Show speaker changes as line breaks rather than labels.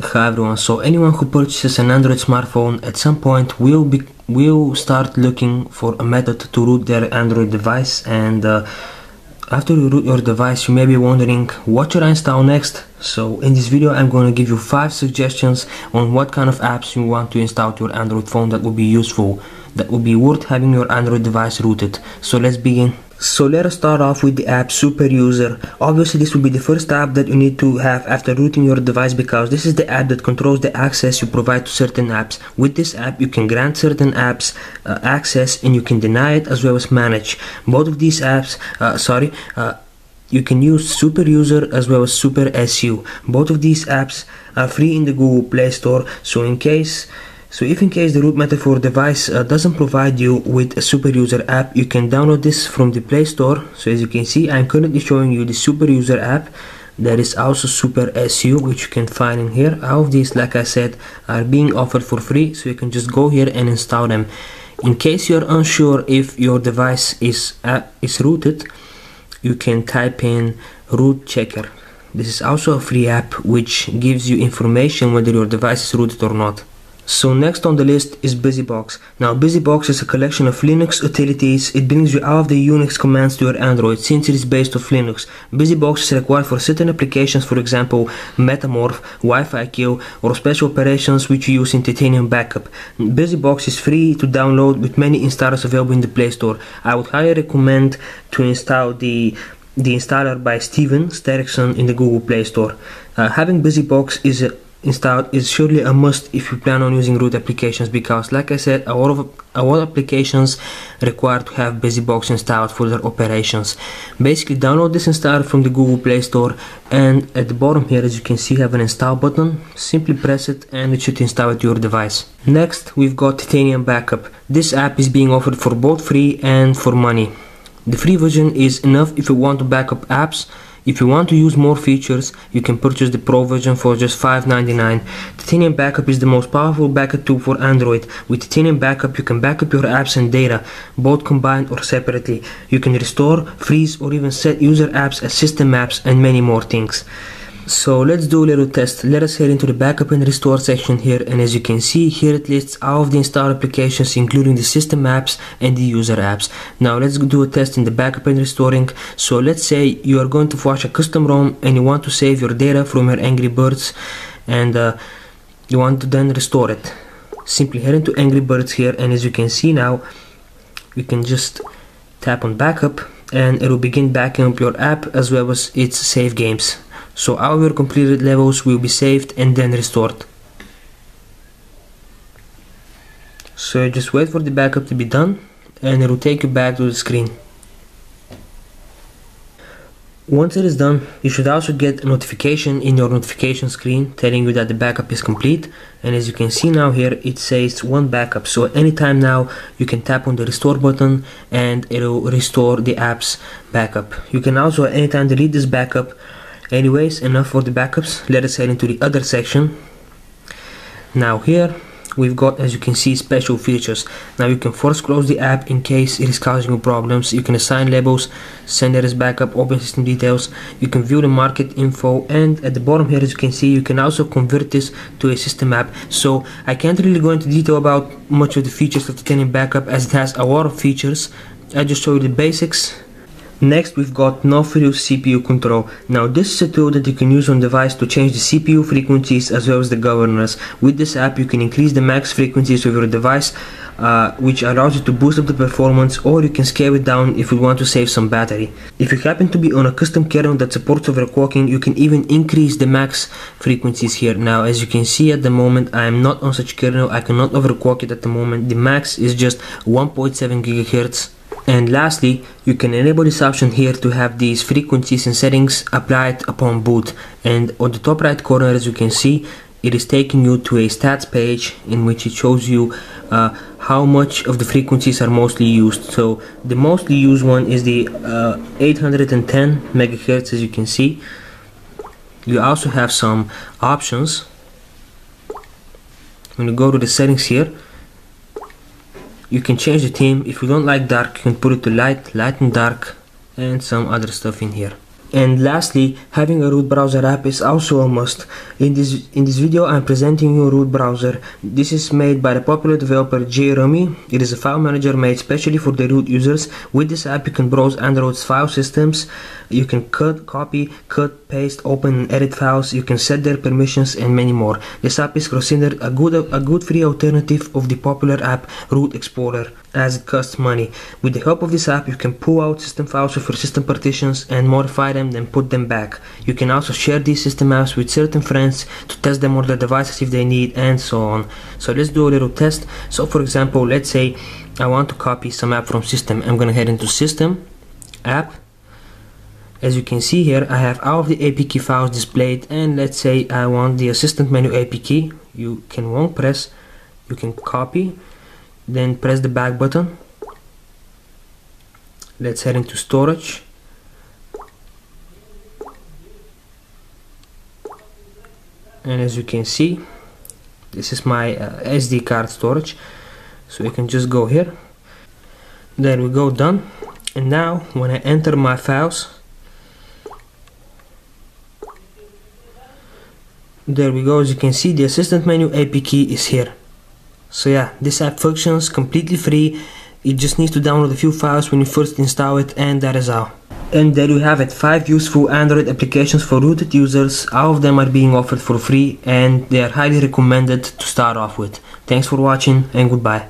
Hi everyone, so anyone who purchases an Android smartphone at some point will be will start looking for a method to root their Android device. And uh, after you root your device you may be wondering what should I install next? So in this video I'm going to give you 5 suggestions on what kind of apps you want to install to your Android phone that will be useful that will be worth having your Android device rooted. So let's begin so let us start off with the app Super User. Obviously this will be the first app that you need to have after rooting your device because this is the app that controls the access you provide to certain apps. With this app you can grant certain apps uh, access and you can deny it as well as manage. Both of these apps, uh, sorry, uh, you can use Super User as well as Super SU. Both of these apps are free in the Google Play Store so in case so if in case the root method for device uh, doesn't provide you with a super user app, you can download this from the Play Store. So as you can see, I'm currently showing you the super user app. There is also super SU, which you can find in here. All of these, like I said, are being offered for free. So you can just go here and install them. In case you're unsure if your device is, uh, is rooted, you can type in root checker. This is also a free app which gives you information whether your device is rooted or not. So next on the list is BusyBox. Now BusyBox is a collection of Linux utilities. It brings you all of the Unix commands to your Android since it is based off Linux. BusyBox is required for certain applications, for example Metamorph, Wi-Fi Kill or special operations which you use in Titanium Backup. BusyBox is free to download with many installers available in the Play Store. I would highly recommend to install the the installer by Steven Stericson in the Google Play Store. Uh, having BusyBox is a installed is surely a must if you plan on using root applications because like I said a lot of a lot of applications require to have BusyBox installed for their operations. Basically download this installer from the Google Play Store and at the bottom here as you can see have an install button. Simply press it and it should install it to your device. Next we've got Titanium Backup. This app is being offered for both free and for money. The free version is enough if you want to backup apps if you want to use more features, you can purchase the Pro version for just $5.99. Titanium Backup is the most powerful backup tool for Android. With Titanium Backup, you can backup your apps and data, both combined or separately. You can restore, freeze, or even set user apps as system apps and many more things. So let's do a little test. Let us head into the backup and restore section here and as you can see here it lists all of the installed applications including the system apps and the user apps. Now let's do a test in the backup and restoring. So let's say you are going to flash a custom ROM and you want to save your data from your Angry Birds and uh, you want to then restore it. Simply head into Angry Birds here and as you can see now you can just tap on backup and it will begin backing up your app as well as its save games so all your completed levels will be saved and then restored. So just wait for the backup to be done and it will take you back to the screen. Once it is done, you should also get a notification in your notification screen telling you that the backup is complete and as you can see now here it says one backup so anytime now you can tap on the restore button and it will restore the app's backup. You can also anytime delete this backup anyways enough for the backups. Let us head into the other section. Now here we've got as you can see special features. Now you can force close the app in case it is causing you problems. You can assign labels send it as backup open system details. You can view the market info and at the bottom here as you can see you can also convert this to a system app. So I can't really go into detail about much of the features of the Titanium backup as it has a lot of features. I just show you the basics Next we've got no-frills CPU control. Now this is a tool that you can use on device to change the CPU frequencies as well as the governors. With this app you can increase the max frequencies of your device uh, which allows you to boost up the performance or you can scale it down if you want to save some battery. If you happen to be on a custom kernel that supports overclocking you can even increase the max frequencies here. Now as you can see at the moment I am not on such kernel, I cannot overclock it at the moment. The max is just 1.7 gigahertz and lastly, you can enable this option here to have these frequencies and settings applied upon boot. And on the top right corner, as you can see, it is taking you to a stats page in which it shows you uh, how much of the frequencies are mostly used. So the mostly used one is the uh, 810 megahertz as you can see. You also have some options. When you go to the settings here, you can change the theme. If you don't like dark you can put it to light light and dark and some other stuff in here And lastly, having a root browser app is also a must. In this in this video I'm presenting you a root browser. This is made by the popular developer JRummy. It is a file manager made specially for the root users. With this app you can browse Android's file systems. You can cut, copy, cut, paste, open and edit files. You can set their permissions and many more. This app is considered a good a good free alternative of the popular app Root Explorer as it costs money. With the help of this app you can pull out system files with your system partitions and modify them then put them back. You can also share these system apps with certain friends to test them on their devices if they need and so on. So let's do a little test. So for example, let's say I want to copy some app from system. I'm gonna head into system, app. As you can see here, I have all of the APK files displayed and let's say I want the assistant menu APK. You can long press, you can copy, then press the back button. Let's head into storage and as you can see this is my uh, SD card storage. So you can just go here. There we go done. And now when I enter my files there we go. As you can see the assistant menu APK is here. So yeah this app functions completely free it just needs to download a few files when you first install it and that is all and there you have it 5 useful Android applications for rooted users. All of them are being offered for free and they are highly recommended to start off with. Thanks for watching and goodbye.